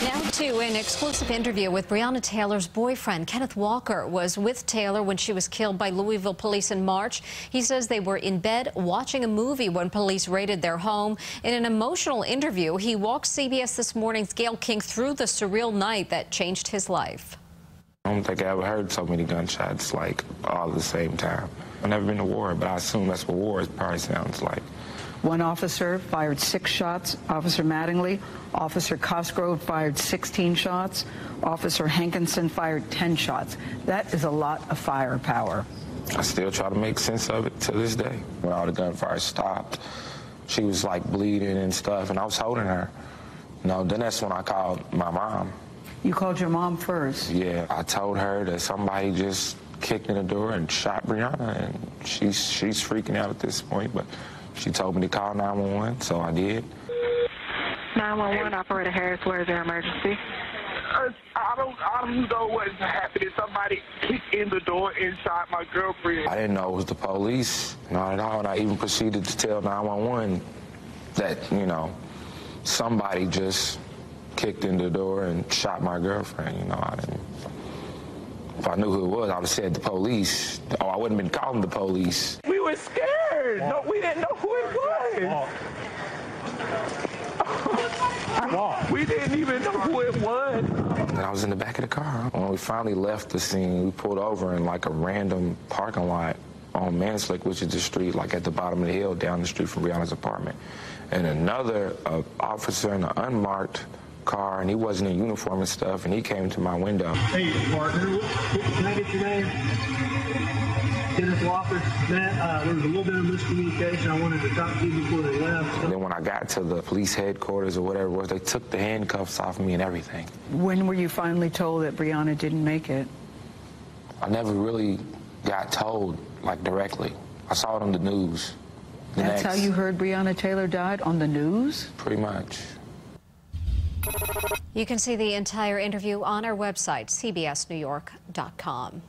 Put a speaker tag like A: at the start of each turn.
A: Now to an exclusive interview with Breonna Taylor's boyfriend. Kenneth Walker was with Taylor when she was killed by Louisville police in March. He says they were in bed watching a movie when police raided their home. In an emotional interview, he walked CBS This Morning's Gayle King through the surreal night that changed his life.
B: I don't think I ever heard so many gunshots like all at the same time. I've never been to war, but I assume that's what war probably sounds like.
C: One officer fired six shots. Officer Mattingly. Officer Cosgrove fired 16 shots. Officer Hankinson fired 10 shots. That is a lot of firepower.
B: I still try to make sense of it to this day. When all the gunfire stopped, she was like bleeding and stuff, and I was holding her. You know, then that's when I called my mom.
C: You called your mom first?
B: Yeah, I told her that somebody just kicked in the door and shot Breonna, and she's she's freaking out at this point, but she told me to call 911, so I did.
D: 911, Operator Harris, where is their emergency?
E: Uh, I don't, I don't know what's happening. Somebody kicked in the door and shot my girlfriend.
B: I didn't know it was the police, not at all. And I even proceeded to tell 911 that, you know, somebody just kicked in the door and shot my girlfriend. You know, I didn't. If I knew who it was, I would have said the police. Oh, I wouldn't have been calling the police.
E: We were scared. No, we didn't know who it was. we didn't even know who it was.
B: And I was in the back of the car. When we finally left the scene, we pulled over in like a random parking lot on Manslick, which is the street like at the bottom of the hill down the street from Breonna's apartment. And another uh, officer in an unmarked car, and he wasn't in uniform and stuff, and he came to my window.
F: Hey, partner, can I get your name? Kenneth Walker. Matt, uh, there was a little bit of miscommunication. I wanted to talk to you before they left.
B: And then when I got to the police headquarters or whatever it was, they took the handcuffs off me and everything.
C: When were you finally told that Breonna didn't make it?
B: I never really got told, like, directly. I saw it on the news. The
C: That's
B: next,
C: how you heard Breonna Taylor died? On the news?
B: Pretty much.
A: You can see the entire interview on our website, cbsnewyork.com.